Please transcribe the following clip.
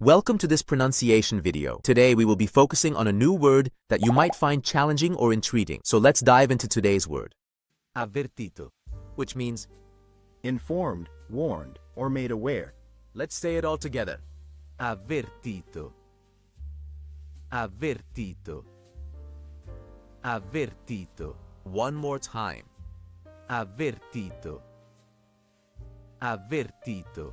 Welcome to this pronunciation video. Today we will be focusing on a new word that you might find challenging or intriguing. So let's dive into today's word, Avvertito. which means, informed, warned, or made aware. let's say it all together. Avvertito. Avvertito. Avvertito. One more time. Avvertito. Avvertito.